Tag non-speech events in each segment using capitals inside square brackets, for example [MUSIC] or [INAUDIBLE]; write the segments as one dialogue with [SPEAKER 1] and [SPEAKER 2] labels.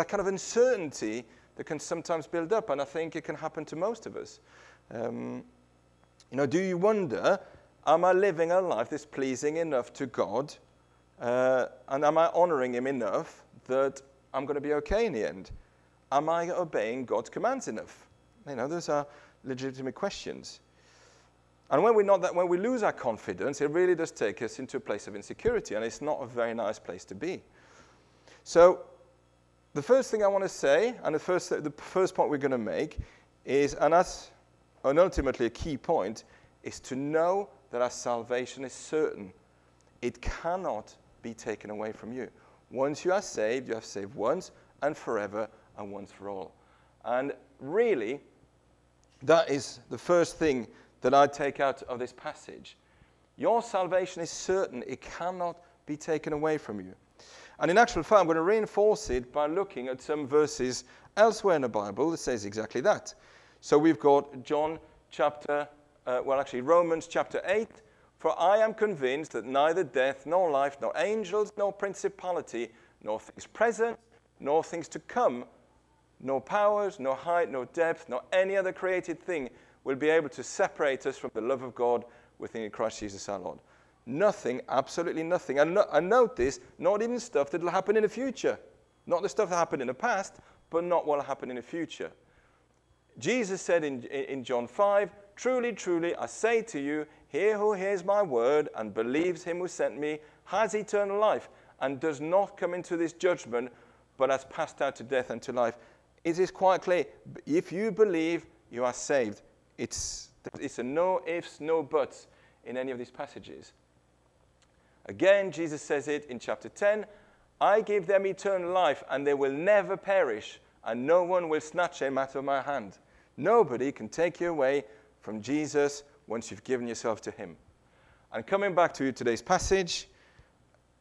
[SPEAKER 1] that kind of uncertainty that can sometimes build up, and I think it can happen to most of us. Um, you know, do you wonder, am I living a life that's pleasing enough to God, uh, and am I honoring Him enough that I'm going to be okay in the end? Am I obeying God's commands enough? You know, those are legitimate questions. And when, we're not that, when we lose our confidence, it really does take us into a place of insecurity, and it's not a very nice place to be. So, the first thing I want to say, and the first, the first point we're going to make, is, and that's and ultimately a key point, is to know that our salvation is certain. It cannot be taken away from you. Once you are saved, you are saved once and forever and once for all. And really, that is the first thing that I take out of this passage. Your salvation is certain, it cannot be taken away from you. And in actual fact, I'm going to reinforce it by looking at some verses elsewhere in the Bible that says exactly that. So we've got John chapter, uh, well, actually, Romans chapter 8. For I am convinced that neither death, nor life, nor angels, nor principality, nor things present, nor things to come, nor powers, nor height, nor depth, nor any other created thing will be able to separate us from the love of God within Christ Jesus our Lord. Nothing, absolutely nothing. And, no, and note this, not even stuff that will happen in the future. Not the stuff that happened in the past, but not what will happen in the future. Jesus said in, in John 5, Truly, truly, I say to you, he who hears my word and believes him who sent me has eternal life and does not come into this judgment, but has passed out to death and to life. It is quite clear. If you believe, you are saved. It's, it's a no ifs, no buts in any of these passages. Again, Jesus says it in chapter 10 I give them eternal life, and they will never perish, and no one will snatch them out of my hand. Nobody can take you away from Jesus once you've given yourself to Him. And coming back to today's passage,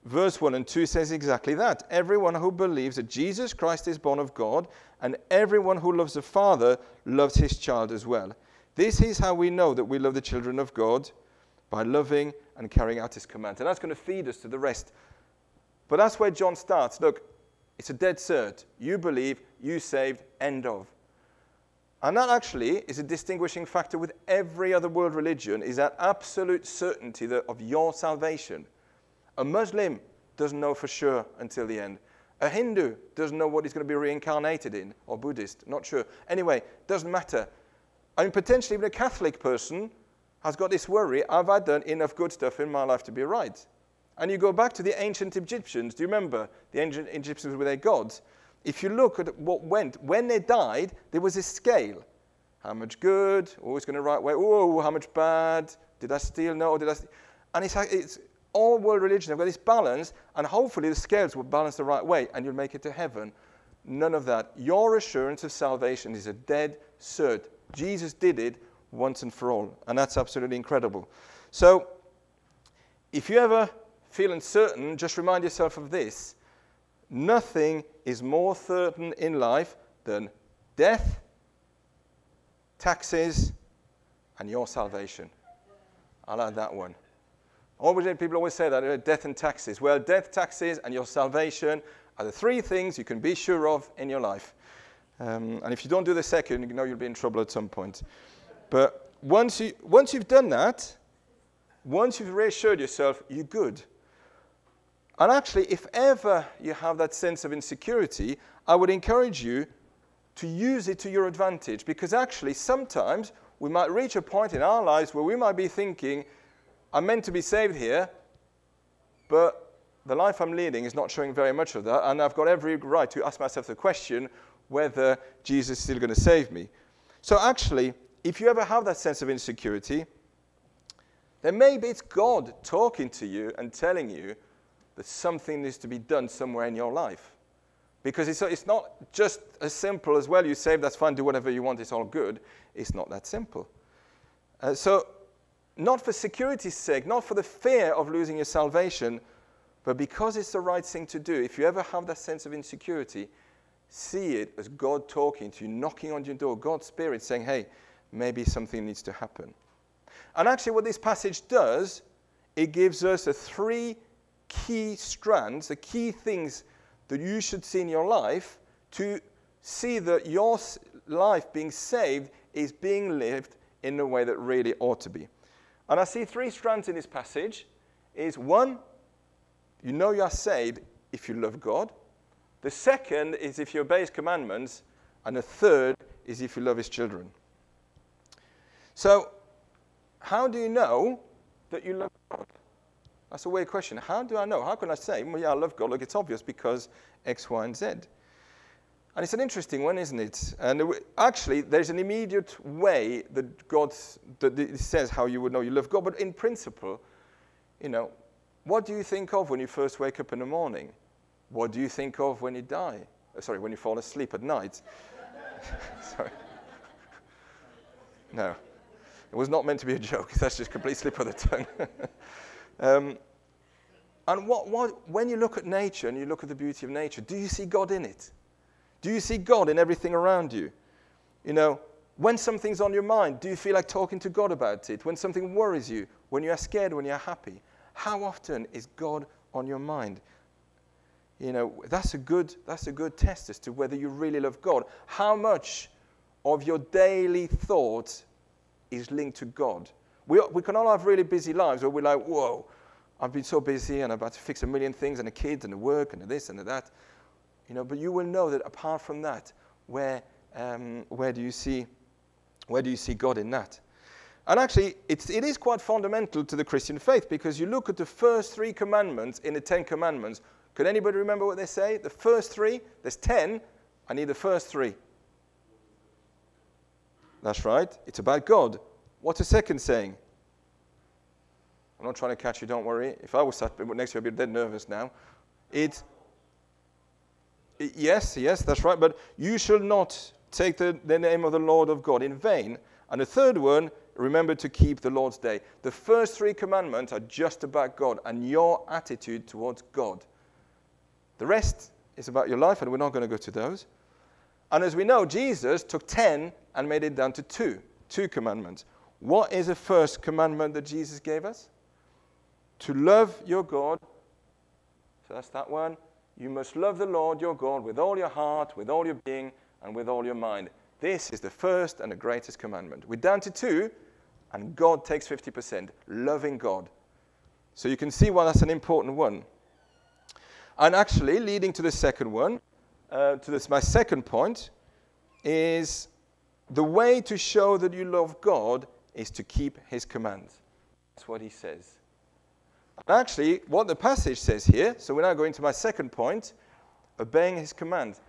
[SPEAKER 1] verse 1 and 2 says exactly that. Everyone who believes that Jesus Christ is born of God, and everyone who loves the Father loves his child as well. This is how we know that we love the children of God by loving and carrying out his commands. And that's going to feed us to the rest. But that's where John starts. Look, it's a dead cert. You believe, you saved, end of. And that actually is a distinguishing factor with every other world religion, is that absolute certainty of your salvation. A Muslim doesn't know for sure until the end. A Hindu doesn't know what he's going to be reincarnated in, or Buddhist, not sure. Anyway, doesn't matter. I mean, potentially even a Catholic person has got this worry have I done enough good stuff in my life to be right? And you go back to the ancient Egyptians. Do you remember the ancient Egyptians with their gods? If you look at what went, when they died, there was a scale. How much good? Always going the right way. Oh, how much bad? Did I steal? No. Did I? Steal? And it's, it's all world religion. They've got this balance, and hopefully the scales will balance the right way, and you'll make it to heaven. None of that. Your assurance of salvation is a dead cert. Jesus did it once and for all, and that's absolutely incredible. So, if you ever feel uncertain, just remind yourself of this. Nothing is more certain in life than death, taxes, and your salvation. I like that one. Always, people always say that uh, death and taxes. Well, death, taxes, and your salvation are the three things you can be sure of in your life. Um, and if you don't do the second, you know you'll be in trouble at some point. But once, you, once you've done that, once you've reassured yourself, you're good. And actually, if ever you have that sense of insecurity, I would encourage you to use it to your advantage because actually, sometimes we might reach a point in our lives where we might be thinking, I'm meant to be saved here, but the life I'm leading is not showing very much of that, and I've got every right to ask myself the question whether Jesus is still going to save me. So, actually, if you ever have that sense of insecurity, then maybe it's God talking to you and telling you that something needs to be done somewhere in your life. Because it's, it's not just as simple as, well, you save, that's fine, do whatever you want, it's all good. It's not that simple. Uh, so, not for security's sake, not for the fear of losing your salvation, but because it's the right thing to do. If you ever have that sense of insecurity, see it as God talking to you, knocking on your door, God's Spirit saying, hey, maybe something needs to happen. And actually, what this passage does, it gives us the three key strands, the key things that you should see in your life to see that your life being saved is being lived in the way that really ought to be. And I see three strands in this passage is one, you know you are saved if you love God. The second is if you obey his commandments. And the third is if you love his children. So, how do you know that you love God? That's a weird question. How do I know? How can I say, well, yeah, I love God? Look, it's obvious because X, Y, and Z. And it's an interesting one, isn't it? And actually, there's an immediate way that God that says how you would know you love God. But in principle, you know, what do you think of when you first wake up in the morning? What do you think of when you die? Uh, sorry, when you fall asleep at night? [LAUGHS] sorry. [LAUGHS] No. It was not meant to be a joke. [LAUGHS] That's just complete slip of the tongue. [LAUGHS] um, and what, what, when you look at nature and you look at the beauty of nature, do you see God in it? Do you see God in everything around you? You know, when something's on your mind, do you feel like talking to God about it? When something worries you, when you are scared, when you're happy, how often is God on your mind? You know, that's a good, that's a good test as to whether you really love God. How much of your daily thought is linked to God? We, we can all have really busy lives where we're like, whoa, I've been so busy and I'm about to fix a million things and the kids and the work and this and that. You know, but you will know that apart from that, where, um, where, do you see, where do you see God in that? And actually, it's, it is quite fundamental to the Christian faith because you look at the first three commandments in the Ten Commandments, could anybody remember what they say? The first three, there's ten. I need the first three. That's right. It's about God. What's the second saying? I'm not trying to catch you, don't worry. If I was sat next to you, I'd be dead nervous now. It, it yes, yes, that's right. But you shall not take the, the name of the Lord of God in vain. And the third one, remember to keep the Lord's day. The first three commandments are just about God and your attitude towards God. The rest is about your life, and we're not going to go to those. And as we know, Jesus took 10 and made it down to two, two commandments. What is the first commandment that Jesus gave us? To love your God. So that's that one. You must love the Lord your God with all your heart, with all your being, and with all your mind. This is the first and the greatest commandment. We're down to two, and God takes 50%, loving God. So you can see why that's an important one. And actually, leading to the second one, uh, to this, my second point, is the way to show that you love God is to keep his commands. That's what he says. And actually, what the passage says here, so we're now going to my second point, obeying his commands.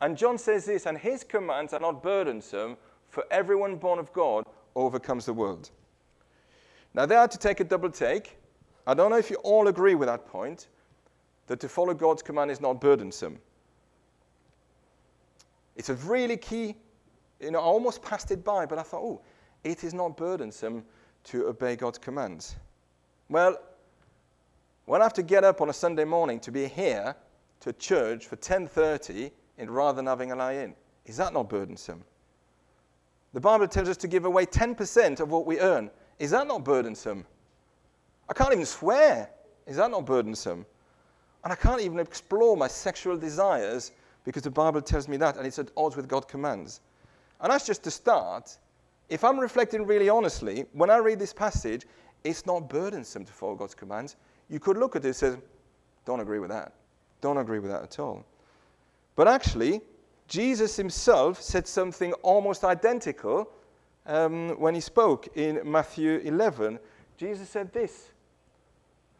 [SPEAKER 1] And John says this, and his commands are not burdensome, for everyone born of God overcomes the world. Now, they are to take a double take. I don't know if you all agree with that point, that to follow God's command is not burdensome. It's a really key, you know, I almost passed it by, but I thought, oh, it is not burdensome to obey God's commands. Well, when I have to get up on a Sunday morning to be here to church for 10.30 rather than having a lie-in, is that not burdensome? The Bible tells us to give away 10% of what we earn. Is that not burdensome? I can't even swear. Is that not burdensome? And I can't even explore my sexual desires because the Bible tells me that, and it's at odds with God's commands. And that's just to start. If I'm reflecting really honestly, when I read this passage, it's not burdensome to follow God's commands. You could look at it and say, don't agree with that. Don't agree with that at all. But actually, Jesus himself said something almost identical um, when he spoke in Matthew 11. Jesus said this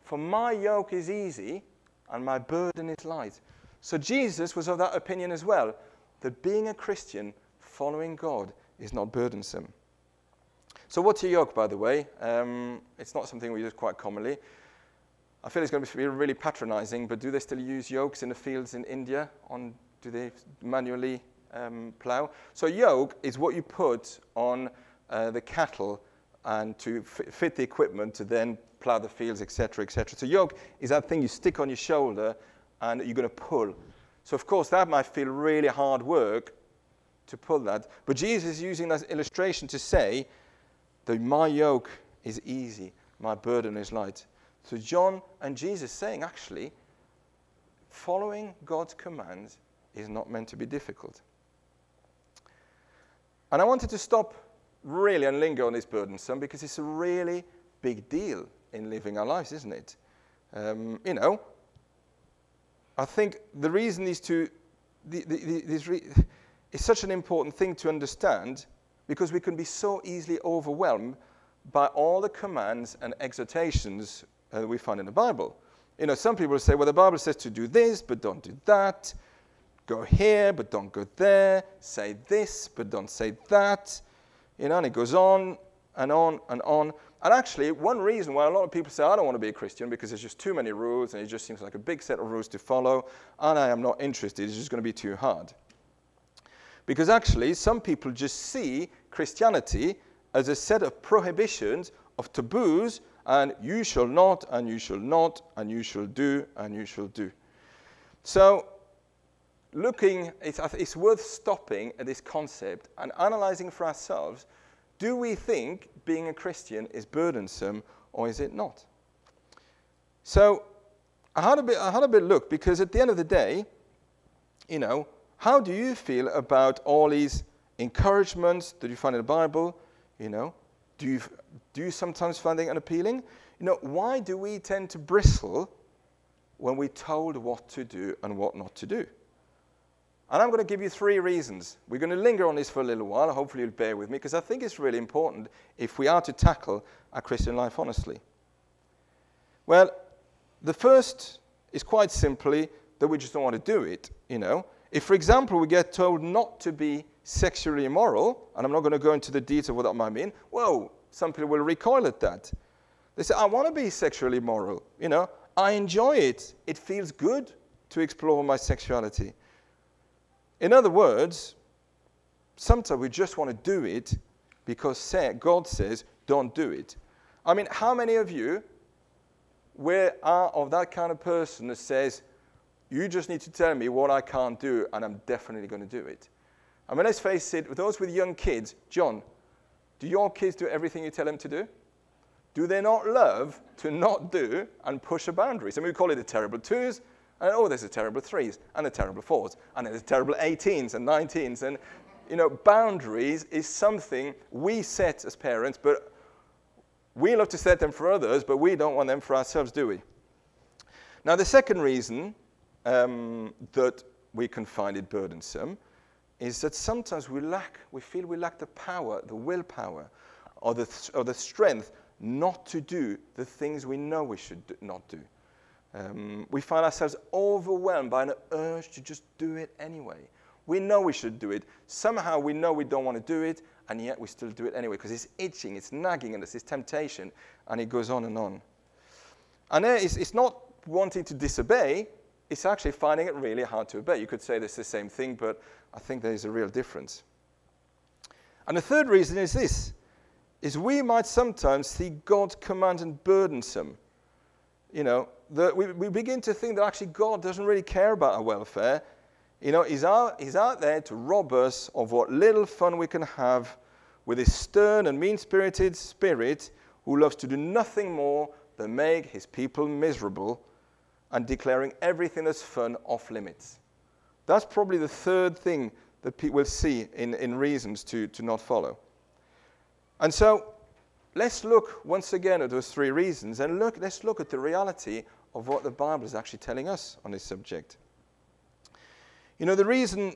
[SPEAKER 1] For my yoke is easy and my burden is light. So Jesus was of that opinion as well, that being a Christian, following God, is not burdensome. So what's a yoke, by the way? Um, it's not something we use quite commonly. I feel it's going to be really patronizing, but do they still use yokes in the fields in India? On, do they manually um, plow? So yoke is what you put on uh, the cattle and to fit the equipment to then plow the fields, etc., etc. So yoke is that thing you stick on your shoulder and you're going to pull. So of course that might feel really hard work to pull that, but Jesus is using that illustration to say that my yoke is easy, my burden is light. So John and Jesus saying actually, following God's commands is not meant to be difficult. And I wanted to stop really and linger on this burdensome because it's a really big deal in living our lives, isn't it? Um, you know, I think the reason these two, the, the, these re- it's such an important thing to understand because we can be so easily overwhelmed by all the commands and exhortations uh, we find in the Bible. You know, some people say, well, the Bible says to do this, but don't do that. Go here, but don't go there. Say this, but don't say that. You know, and it goes on and on and on. And actually, one reason why a lot of people say, I don't want to be a Christian because there's just too many rules and it just seems like a big set of rules to follow, and I am not interested, it's just going to be too hard. Because actually, some people just see Christianity as a set of prohibitions, of taboos, and you shall not, and you shall not, and you shall do, and you shall do. So, looking, it's, it's worth stopping at this concept and analyzing for ourselves do we think being a Christian is burdensome or is it not? So, I had a bit, I had a bit look because at the end of the day, you know, how do you feel about all these encouragements that you find in the Bible? You know, do you, do you sometimes find them unappealing? You know, why do we tend to bristle when we're told what to do and what not to do? And I'm going to give you three reasons. We're going to linger on this for a little while. Hopefully, you'll bear with me because I think it's really important if we are to tackle our Christian life honestly. Well, the first is quite simply that we just don't want to do it, you know. If, for example, we get told not to be sexually immoral, and I'm not going to go into the detail of what that might mean, well, some people will recoil at that. They say, I want to be sexually immoral. You know, I enjoy it. It feels good to explore my sexuality. In other words, sometimes we just want to do it because God says, don't do it. I mean, how many of you where are of that kind of person that says, you just need to tell me what I can't do, and I'm definitely going to do it. I mean, let's face it, those with young kids, John, do your kids do everything you tell them to do? Do they not love to not do and push the boundaries? I we call it the terrible twos, and oh, there's a terrible threes, and a terrible fours, and there's a terrible 18s and 19s. And, you know, boundaries is something we set as parents, but we love to set them for others, but we don't want them for ourselves, do we? Now, the second reason um, that we can find it burdensome is that sometimes we lack, we feel we lack the power, the willpower, or the, or the strength not to do the things we know we should do, not do. Um, we find ourselves overwhelmed by an urge to just do it anyway. We know we should do it. Somehow we know we don't want to do it, and yet we still do it anyway because it's itching, it's nagging, and it's this temptation, and it goes on and on. And it's, it's not wanting to disobey, it's actually finding it really hard to obey. You could say this is the same thing, but I think there is a real difference. And the third reason is this is we might sometimes see God's command and burdensome. You know, that we, we begin to think that actually God doesn't really care about our welfare. You know, he's out, he's out there to rob us of what little fun we can have with his stern and mean spirited spirit who loves to do nothing more than make his people miserable and declaring everything that's fun off limits. That's probably the third thing that people will see in, in reasons to, to not follow. And so let's look once again at those three reasons and look, let's look at the reality of what the Bible is actually telling us on this subject. You know, the reason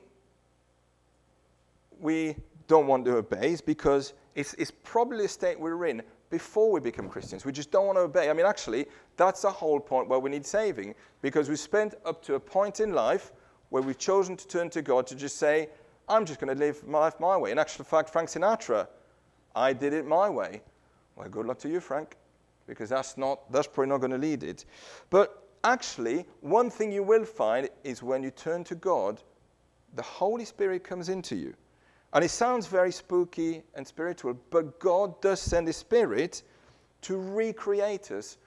[SPEAKER 1] we don't want to obey is because it's, it's probably a state we're in before we become Christians. We just don't want to obey. I mean, actually, that's the whole point where we need saving because we spent up to a point in life where we've chosen to turn to God to just say, I'm just going to live my life my way. In actual fact, Frank Sinatra, I did it my way. Well, good luck to you, Frank, because that's, not, that's probably not going to lead it. But actually, one thing you will find is when you turn to God, the Holy Spirit comes into you. And it sounds very spooky and spiritual, but God does send His Spirit to recreate us,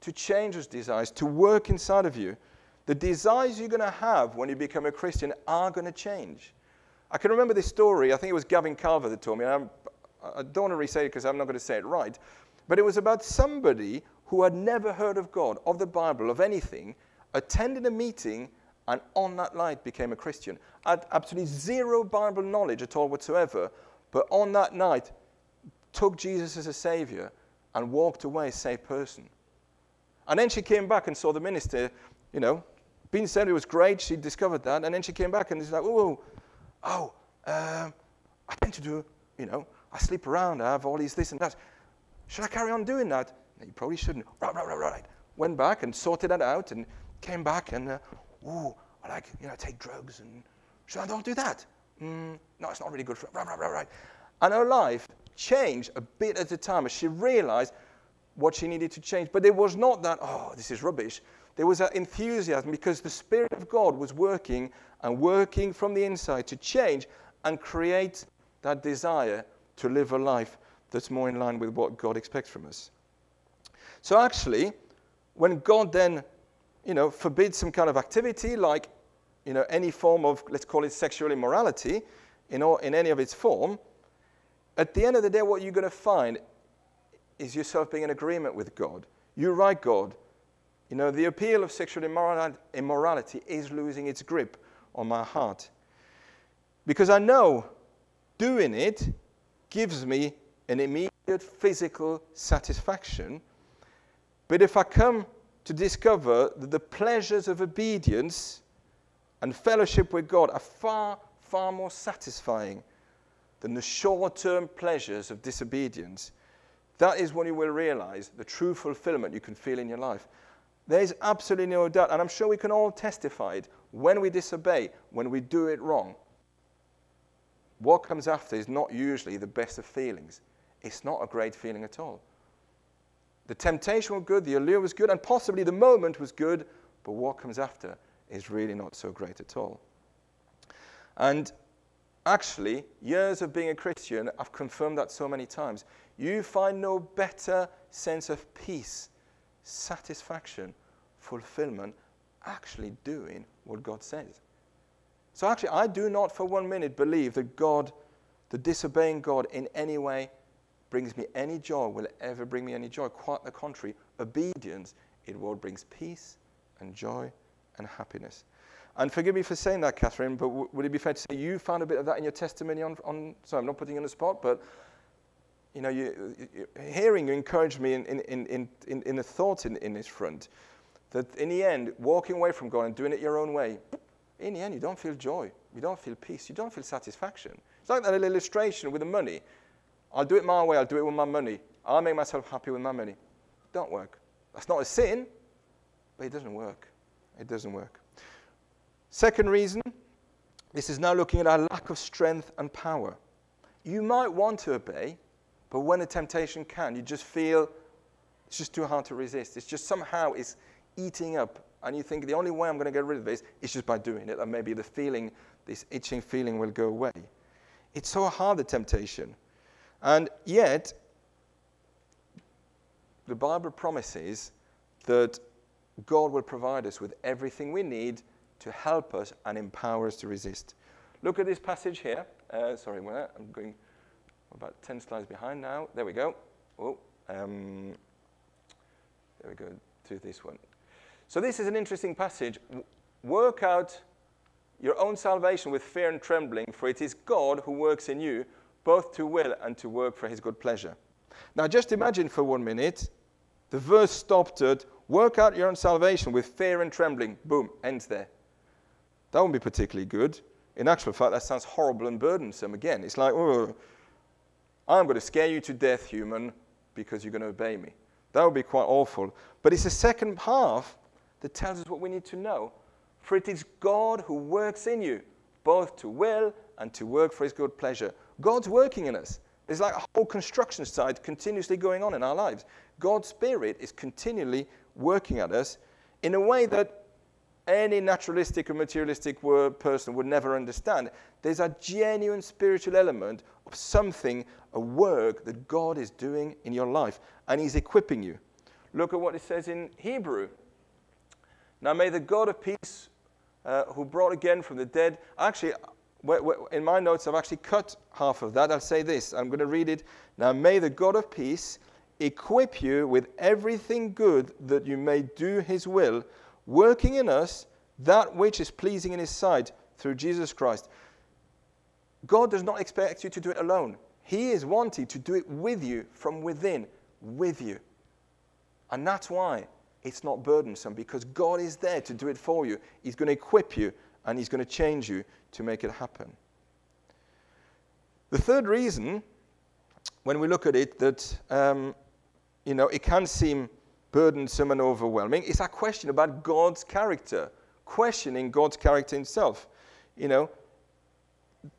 [SPEAKER 1] to change us desires, to work inside of you. The desires you're going to have when you become a Christian are going to change. I can remember this story. I think it was Gavin Carver that told me. I'm, I don't want to re-say it because I'm not going to say it right. But it was about somebody who had never heard of God, of the Bible, of anything, attended a meeting and on that night became a Christian. Had absolutely zero Bible knowledge at all whatsoever, but on that night took Jesus as a savior and walked away a saved person. And then she came back and saw the minister, you know, being said it was great. She discovered that. And then she came back and she's like, oh, oh, um, I tend to do, you know, I sleep around. I have all these this and that. Should I carry on doing that? You probably shouldn't. Right, right, right, right. Went back and sorted that out and came back and, uh, oh, I like, you know, take drugs and should I not do that? Mm, no, it's not really good for right, right, right, right. And her life changed a bit at a time as she realized what she needed to change. But it was not that, oh, this is rubbish. There was an enthusiasm because the Spirit of God was working and working from the inside to change and create that desire to live a life that's more in line with what God expects from us. So actually, when God then, you know, forbid some kind of activity like, you know, any form of, let's call it sexual immorality, in, all, in any of its form, at the end of the day, what you're going to find is yourself being in agreement with God. You're right, God. You know, the appeal of sexual immorality is losing its grip on my heart. Because I know doing it gives me an immediate physical satisfaction. But if I come to discover that the pleasures of obedience and fellowship with God are far, far more satisfying than the short term pleasures of disobedience, that is when you will realize the true fulfillment you can feel in your life. There is absolutely no doubt, and I'm sure we can all testify it, when we disobey, when we do it wrong, what comes after is not usually the best of feelings. It's not a great feeling at all. The temptation was good, the allure was good, and possibly the moment was good, but what comes after is really not so great at all. And actually, years of being a Christian, I've confirmed that so many times. You find no better sense of peace, satisfaction, fulfillment actually doing what God says. So actually, I do not for one minute believe that God, the disobeying God, in any way brings me any joy, will ever bring me any joy. Quite the contrary, obedience, it will brings peace and joy and happiness. And forgive me for saying that, Catherine, but w- would it be fair to say you found a bit of that in your testimony on, on sorry, I'm not putting you on the spot, but you know, you, you, hearing you encouraged me in, in, in, in, in a thought in, in this front that in the end, walking away from God and doing it your own way, in the end, you don't feel joy. You don't feel peace. You don't feel satisfaction. It's like that little illustration with the money. I'll do it my way. I'll do it with my money. I'll make myself happy with my money. Don't work. That's not a sin, but it doesn't work. It doesn't work. Second reason this is now looking at our lack of strength and power. You might want to obey, but when a temptation can, you just feel it's just too hard to resist. It's just somehow it's eating up and you think the only way I'm going to get rid of this is just by doing it, and maybe the feeling, this itching feeling, will go away. It's so hard, the temptation. And yet, the Bible promises that God will provide us with everything we need to help us and empower us to resist. Look at this passage here. Uh, sorry, I'm going about 10 slides behind now. There we go. Oh, um, there we go to this one. So this is an interesting passage. Work out your own salvation with fear and trembling, for it is God who works in you, both to will and to work for his good pleasure. Now, just imagine for one minute the verse stopped at work out your own salvation with fear and trembling. Boom, ends there. That wouldn't be particularly good. In actual fact, that sounds horrible and burdensome again. It's like, oh, I'm going to scare you to death, human, because you're going to obey me. That would be quite awful. But it's the second half that tells us what we need to know. For it is God who works in you, both to will and to work for his good pleasure. God's working in us. There's like a whole construction site continuously going on in our lives. God's Spirit is continually working at us in a way that any naturalistic or materialistic person would never understand. There's a genuine spiritual element of something, a work that God is doing in your life, and He's equipping you. Look at what it says in Hebrew now may the God of peace, uh, who brought again from the dead, actually, in my notes, I've actually cut half of that. I'll say this. I'm going to read it. Now may the God of peace equip you with everything good that you may do his will, working in us that which is pleasing in His sight through Jesus Christ. God does not expect you to do it alone. He is wanting to do it with you from within, with you. And that's why it's not burdensome, because God is there to do it for you. He's going to equip you and He's going to change you to make it happen. The third reason, when we look at it, that um, you know it can seem burdensome and overwhelming, is that question about God's character, questioning God's character Himself. You know,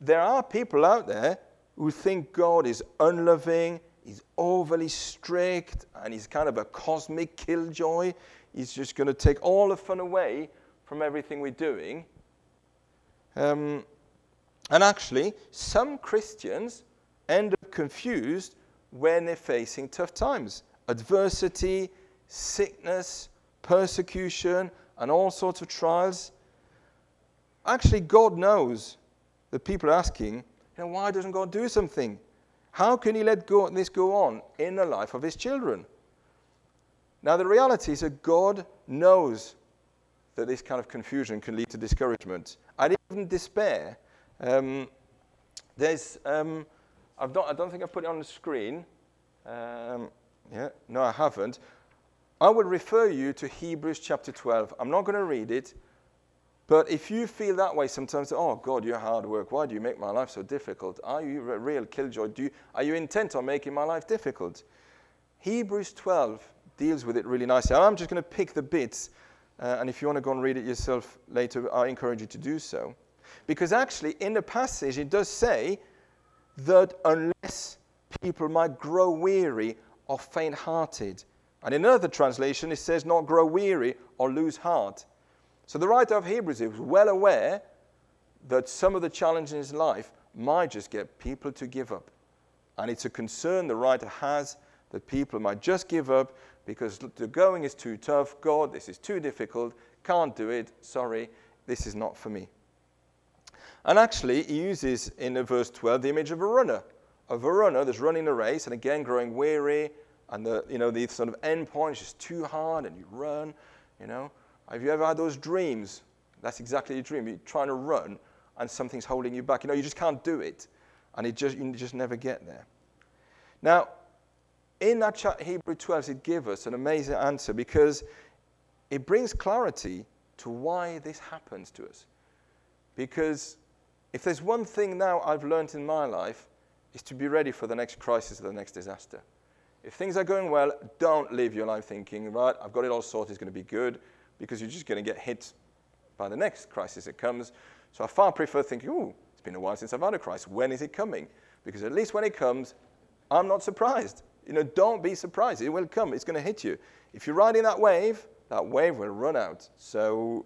[SPEAKER 1] there are people out there who think God is unloving, he's overly strict, and he's kind of a cosmic killjoy. He's just going to take all the fun away from everything we're doing. Um, and actually, some Christians end up confused when they're facing tough times adversity, sickness, persecution, and all sorts of trials. Actually, God knows that people are asking, you know, why doesn't God do something? How can He let go, this go on in the life of His children? Now, the reality is that God knows that this kind of confusion can lead to discouragement and even despair. Um, there's, um, I've not, I don't think I've put it on the screen. Um, yeah, no, I haven't. I will refer you to Hebrews chapter 12. I'm not going to read it, but if you feel that way sometimes, oh God, you're hard work. Why do you make my life so difficult? Are you a real killjoy? Do you, are you intent on making my life difficult? Hebrews 12 deals with it really nicely. I'm just going to pick the bits, uh, and if you want to go and read it yourself later, I encourage you to do so. Because actually, in the passage, it does say that unless people might grow weary or faint hearted, and in another translation, it says not grow weary or lose heart. So the writer of Hebrews is well aware that some of the challenges in his life might just get people to give up. And it's a concern the writer has that people might just give up because the going is too tough. God, this is too difficult. Can't do it. Sorry, this is not for me. And actually, he uses in verse 12 the image of a runner, of a runner that's running a race and again growing weary, and the you know the sort of end point is just too hard, and you run, you know. Have you ever had those dreams? That's exactly a dream. You're trying to run and something's holding you back. You know, you just can't do it. And it just, you just never get there. Now, in that chat, Hebrew 12, it gives us an amazing answer because it brings clarity to why this happens to us. Because if there's one thing now I've learned in my life, is to be ready for the next crisis or the next disaster. If things are going well, don't live your life thinking, right, I've got it all sorted, it's going to be good because you're just going to get hit by the next crisis that comes. So I far prefer thinking, oh, it's been a while since I've had a crisis. When is it coming? Because at least when it comes, I'm not surprised. You know, don't be surprised. It will come. It's going to hit you. If you're riding that wave, that wave will run out. So,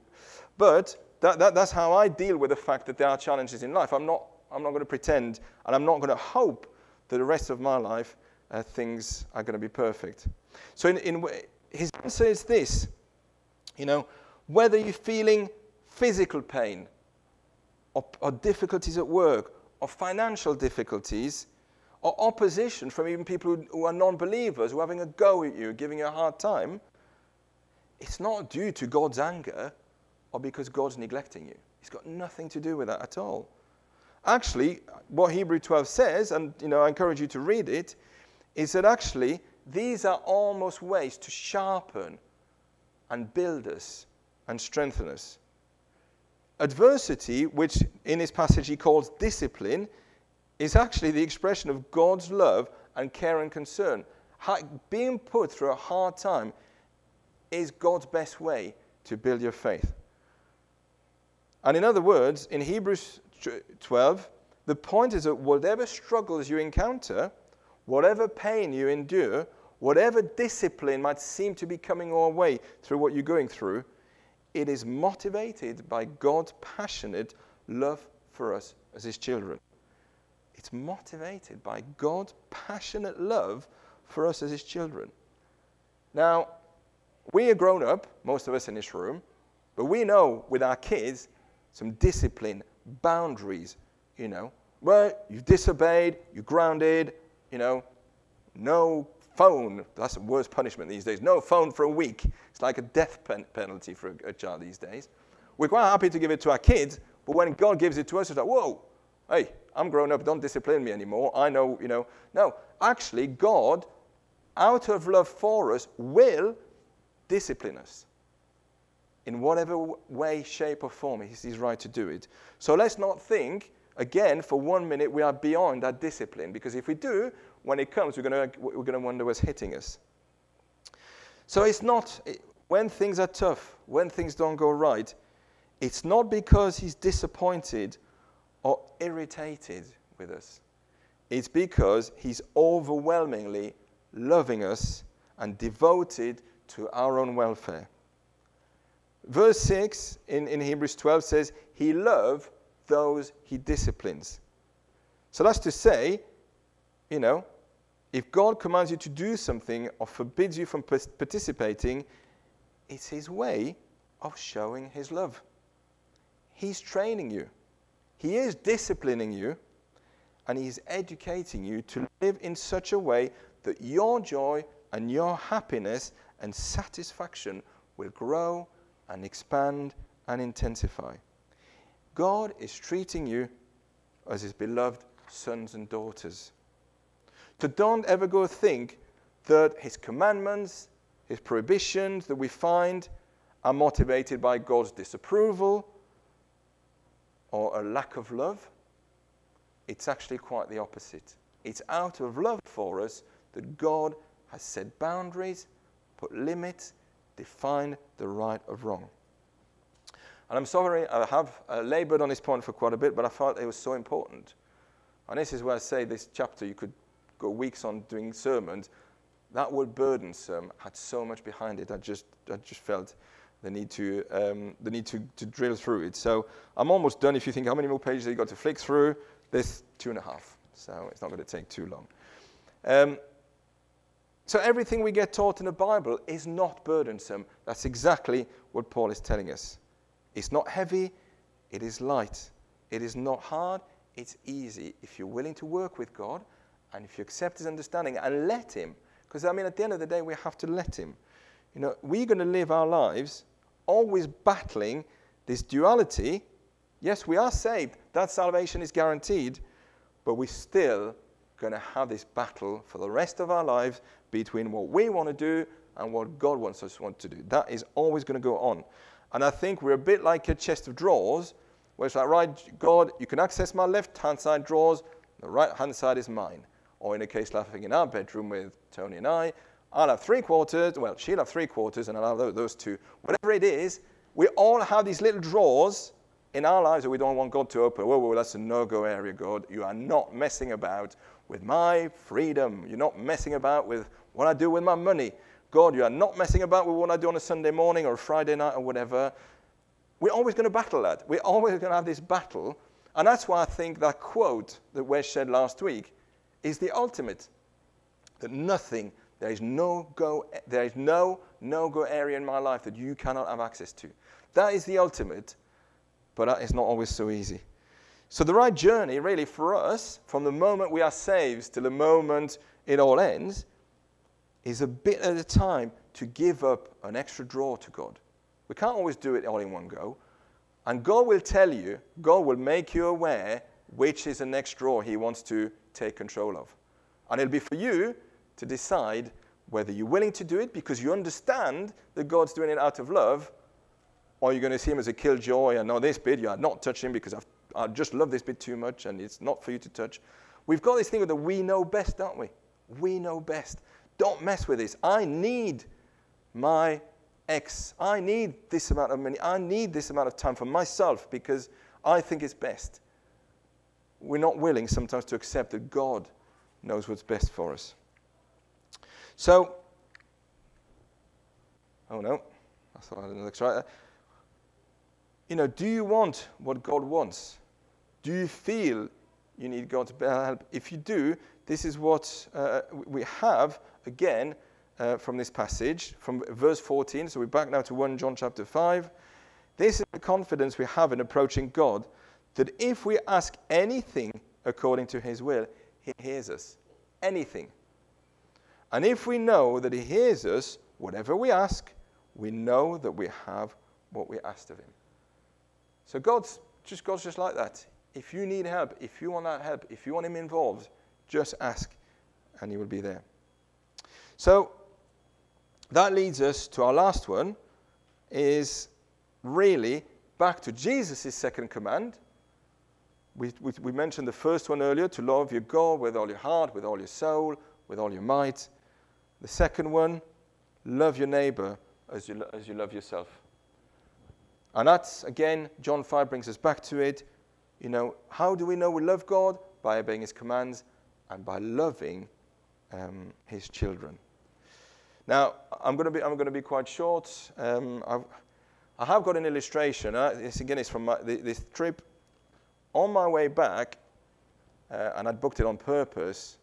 [SPEAKER 1] but that, that, that's how I deal with the fact that there are challenges in life. I'm not, I'm not going to pretend, and I'm not going to hope that the rest of my life uh, things are going to be perfect. So in, in, his answer is this you know, whether you're feeling physical pain or, or difficulties at work or financial difficulties or opposition from even people who, who are non believers who are having a go at you, giving you a hard time, it's not due to God's anger or because God's neglecting you. It's got nothing to do with that at all. Actually, what Hebrew 12 says, and you know, I encourage you to read it, is that actually these are almost ways to sharpen and build us and strengthen us. Adversity, which in this passage he calls discipline, is actually the expression of God's love and care and concern. Being put through a hard time is God's best way to build your faith. And in other words, in Hebrews 12, the point is that whatever struggles you encounter, whatever pain you endure, whatever discipline might seem to be coming our way through what you're going through, it is motivated by God's passionate love for us as His children. It's motivated by God's passionate love for us as His children. Now, we are grown up, most of us in this room, but we know with our kids some discipline, boundaries, you know. Well, you've disobeyed, you're grounded, you know, no phone. That's the worst punishment these days. No phone for a week. It's like a death pen- penalty for a, a, child these days. We're quite happy to give it to our kids, but when God gives it to us, it's like, whoa, hey, I'm grown up, don't discipline me anymore. I know, you know. No, actually, God, out of love for us, will discipline us in whatever way, shape, or form He's right to do it. So let's not think, again, for one minute, we are beyond that discipline, because if we do, when it comes, we're going we're to wonder what's hitting us. So it's not, when things are tough, when things don't go right, it's not because He's disappointed or irritated with us. It's because He's overwhelmingly loving us and devoted to our own welfare. Verse 6 in, in Hebrews 12 says, He loves those He disciplines. So that's to say, you know, if God commands you to do something or forbids you from participating, it's His way of showing His love. He's training you. He is disciplining you and He's educating you to live in such a way that your joy and your happiness and satisfaction will grow and expand and intensify. God is treating you as His beloved sons and daughters. So don't ever go think that His commandments, His prohibitions that we find are motivated by God's disapproval or a lack of love, it's actually quite the opposite. It's out of love for us that God has set boundaries, put limits, defined the right of wrong. And I'm sorry, I have uh, labored on this point for quite a bit, but I felt it was so important. And this is where I say this chapter, you could go weeks on doing sermons. That word burdensome had so much behind it. I just, I just felt the need to, um, the need to, to drill through it. So I'm almost done. If you think how many more pages you got to flick through, there's two and a half. So it's not going to take too long. Um, so everything we get taught in the Bible is not burdensome. That's exactly what Paul is telling us. It's not heavy, it is light. It is not hard, it's easy. If you're willing to work with God and if you accept his understanding and let him, because I mean, at the end of the day, we have to let him. You know, we're going to live our lives always battling this duality. Yes, we are saved. That salvation is guaranteed. But we're still going to have this battle for the rest of our lives between what we want to do and what God wants us want to do. That is always going to go on. And I think we're a bit like a chest of drawers, where it's like, right, God, you can access my left hand side drawers, the right hand side is mine. Or in a case laughing in our bedroom with Tony and I, I'll have three quarters, well, she'll have three quarters, and I'll have those two. Whatever it is, we all have these little drawers in our lives that we don't want God to open. Whoa, whoa, that's a no go area, God. You are not messing about with my freedom. You're not messing about with what I do with my money. God, you are not messing about with what I do on a Sunday morning or a Friday night or whatever. We're always going to battle that. We're always going to have this battle. And that's why I think that quote that Wes said last week is the ultimate. That nothing there is no go, there is no no-go area in my life that you cannot have access to. That is the ultimate, but that is not always so easy. So the right journey, really, for us, from the moment we are saved to the moment it all ends, is a bit at a time to give up an extra drawer to God. We can't always do it all in one go. And God will tell you, God will make you aware which is the next drawer He wants to take control of. And it'll be for you to decide whether you're willing to do it because you understand that God's doing it out of love, or you're going to see him as a killjoy and know this bit, you are not touching because I've, I just love this bit too much and it's not for you to touch. We've got this thing that we know best, don't we? We know best. Don't mess with this. I need my ex. I need this amount of money. I need this amount of time for myself because I think it's best. We're not willing sometimes to accept that God knows what's best for us. So, oh no, I thought I didn't look right. You know, do you want what God wants? Do you feel you need God's help? If you do, this is what uh, we have again uh, from this passage, from verse 14. So we're back now to 1 John chapter 5. This is the confidence we have in approaching God that if we ask anything according to his will, he hears us. Anything. And if we know that He hears us, whatever we ask, we know that we have what we asked of Him. So God's just God's just like that. If you need help, if you want that help, if you want Him involved, just ask, and He will be there. So that leads us to our last one, is really back to Jesus' second command. We, we, we, mentioned the first one earlier to love your God with all your heart, with all your soul, with all your might. The second one, love your neighbor as you, as you love yourself. And that's, again, John 5 brings us back to it. You know, how do we know we love God? By obeying his commands and by loving um, his children. Now, I'm going to be, I'm going to be quite short. Um, I've, I have got an illustration. Uh, this, again, is from my, this trip. On my way back, uh, and I'd booked it on purpose,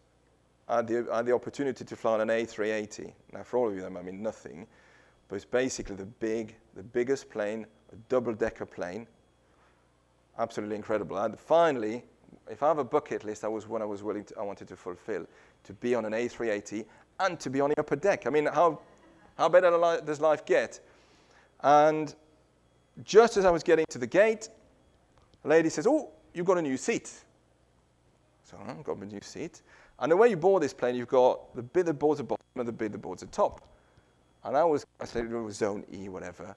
[SPEAKER 1] I had, the, I had the opportunity to fly on an A380. Now, for all of you, that might mean nothing, but it's basically the big, the biggest plane a double-decker plane. Absolutely incredible. And finally, if I have a bucket list, that was one I was willing to, I wanted to fulfill, to be on an A380 and to be on the upper deck. I mean, how, how better does life get? And just as I was getting to the gate, a lady says, oh, you've got a new seat. So I've got a new seat. And the way you board this plane, you've got the bit that boards the bottom and the bit that boards the top. And I was, I said it was zone E, whatever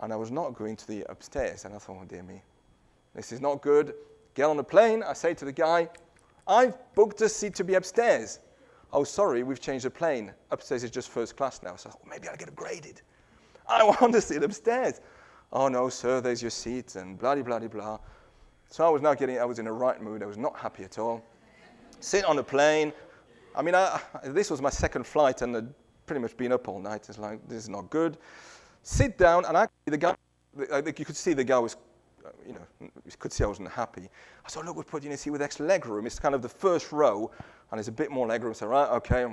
[SPEAKER 1] and I was not going to the upstairs. And I thought, oh dear me, this is not good. Get on the plane. I say to the guy, I've booked a seat to be upstairs. Oh, sorry, we've changed the plane. Upstairs is just first class now. So oh, maybe I'll get upgraded. [LAUGHS] I want to sit upstairs. Oh no, sir, there's your seat and blah blah blah blah. So I was now getting, I was in a right mood. I was not happy at all. Sit on a plane. I mean, I, this was my second flight and I'd pretty much been up all night. It's like, this is not good sit down, and actually the guy, I think you could see the guy was, uh, you know, you could see I wasn't happy. I said, look, we're putting a seat with extra leg room. It's kind of the first row, and there's a bit more leg room. So, right, okay,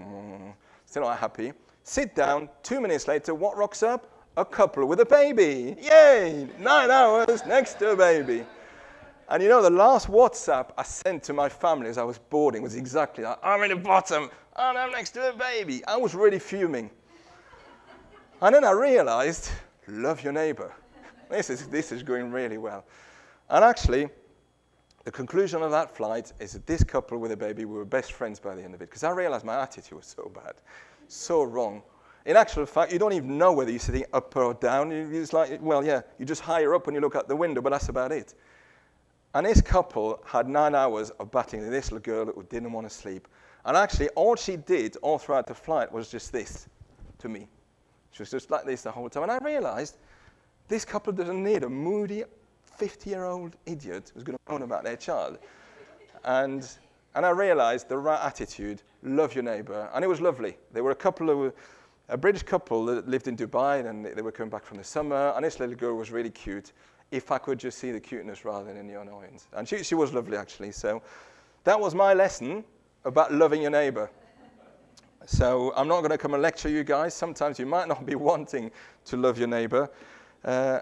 [SPEAKER 1] still not happy. Sit down. Two minutes later, what rocks up? A couple with a baby. Yay! Nine hours next to a baby. And you know, the last WhatsApp I sent to my family as I was boarding was exactly that. I'm in the bottom, and I'm next to a baby. I was really fuming. And then I realized, love your neighbor. This is, this is going really well. And actually, the conclusion of that flight is that this couple with a baby we were best friends by the end of it because I realized my attitude was so bad, so wrong. In actual fact, you don't even know whether you're sitting up or down. It's like, well, yeah, you're just higher up when you look out the window, but that's about it. And this couple had nine hours of battling this little girl who didn't want to sleep. And actually, all she did all throughout the flight was just this to me. She was just like this the whole time. And I realized this couple doesn't need a moody 50 year old idiot who's going to moan about their child. And, and I realized the right attitude love your neighbor. And it was lovely. They were a couple of, a British couple that lived in Dubai and they were coming back from the summer. And this little girl was really cute. If I could just see the cuteness rather than the annoyance. And she, she was lovely, actually. So that was my lesson about loving your neighbor. So I'm not going to come and lecture you guys. Sometimes you might not be [LAUGHS] wanting to love your neighbor. Uh,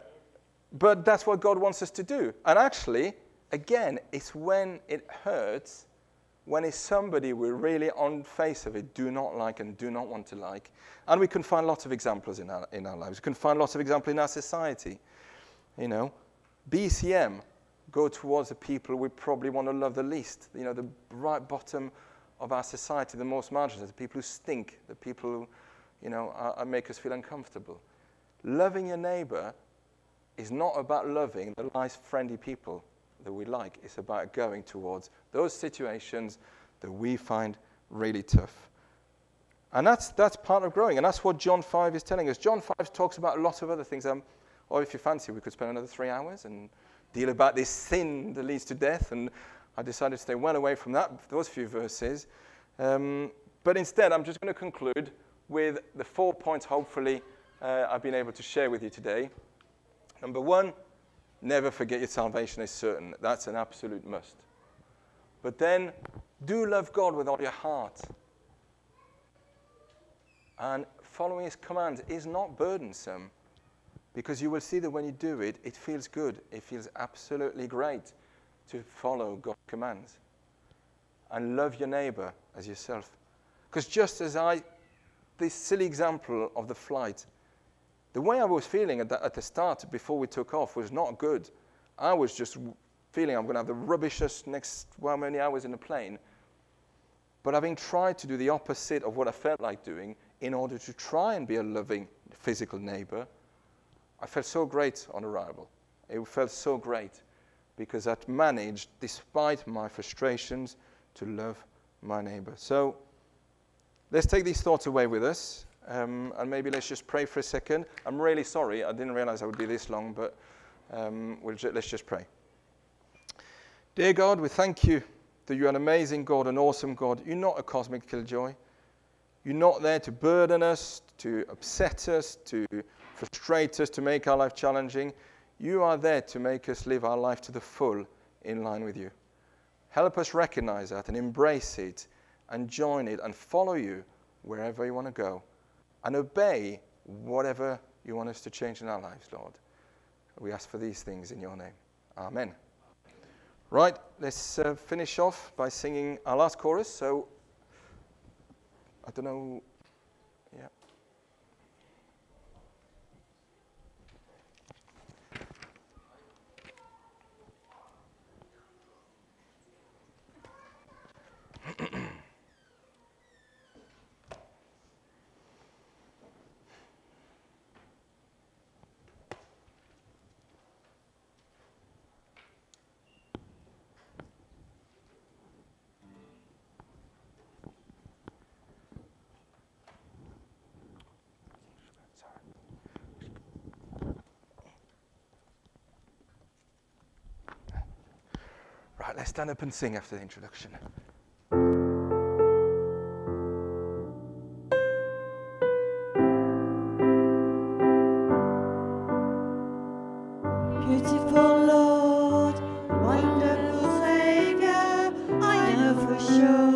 [SPEAKER 1] but that's what God wants us to do. And actually, again, it's when it hurts, when it's somebody we really, on face of it, do not like and do not want to like. And we can find lots of examples in our, in our lives. We can find lots of examples in our society. You know, BCM, go towards the people we probably want to love the least. You know, the right bottom of our society, the most marginalized, the people who stink, the people who, you know, are, are make us feel uncomfortable. Loving your neighbor is not about loving the nice, friendly people that we like. It's about going towards those situations that we find really tough. And that's, that's part of growing. And that's what John 5 is telling us. John 5 talks about a lot of other things. Um, or if you fancy, we could spend another three hours and deal about this sin that leads to death and I decided to stay well away from that, those few verses. Um, but instead, I'm just going to conclude with the four points, hopefully, uh, I've been able to share with you today. Number one, never forget your salvation is certain. That's an absolute must. But then, do love God with all your heart. And following his commands is not burdensome because you will see that when you do it, it feels good. It feels absolutely great to follow God's commands and love your neighbor as yourself. Because just as I, this silly example of the flight, the way I was feeling at the, at the start before we took off was not good. I was just feeling I'm going to have the rubbishest next well many hours in the plane. But having tried to do the opposite of what I felt like doing in order to try and be a loving physical neighbor, I felt so great on arrival. It felt so great because I'd managed, despite my frustrations, to love my neighbor. So let's take these thoughts away with us. Um, and maybe let's just pray for a second. I'm really sorry. I didn't realize I would be this long, but um, we'll ju- let's just pray. Dear God, we thank you that you're an amazing God, an awesome God. You're not a cosmic killjoy. You're not there to burden us, to upset us, to frustrate us, to make our life challenging. You are there to make us live our life to the full in line with you. Help us recognize that and embrace it and join it and follow you wherever you want to go and obey whatever you want us to change in our lives, Lord. We ask for these things in your name. Amen. Right, let's uh, finish off by singing our last chorus. So, I don't know. Let's stand up and sing after the introduction.
[SPEAKER 2] Beautiful Lord, wonderful Savior, I know for sure.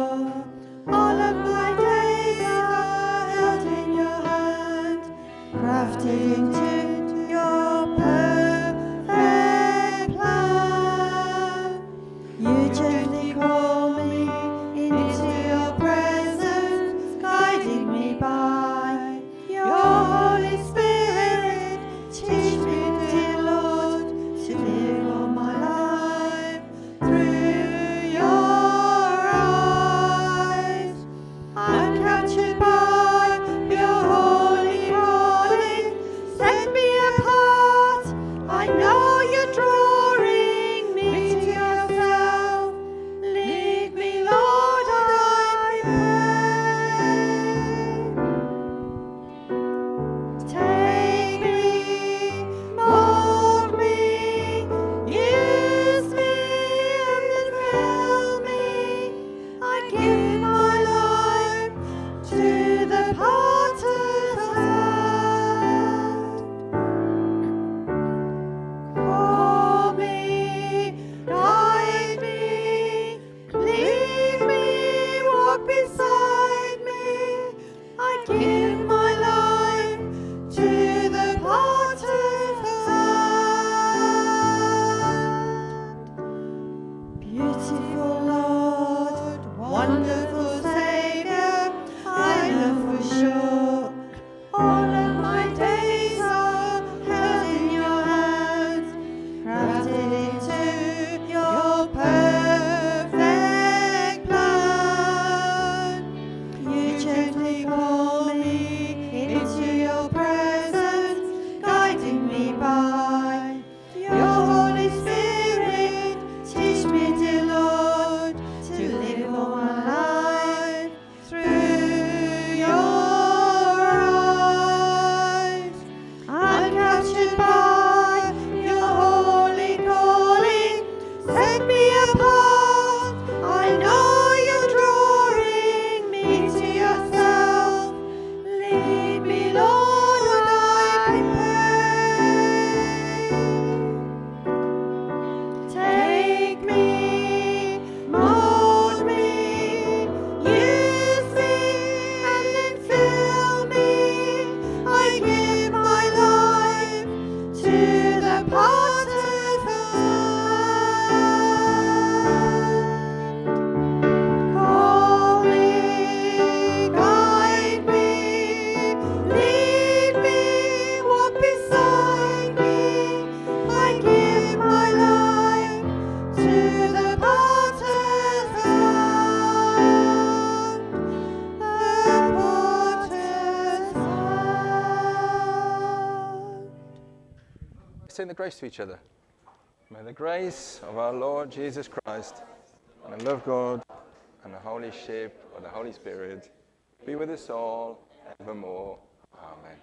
[SPEAKER 1] Grace to each other. May the grace of our Lord Jesus Christ and the love of God and the holy ship of the Holy Spirit be with us all evermore. Amen.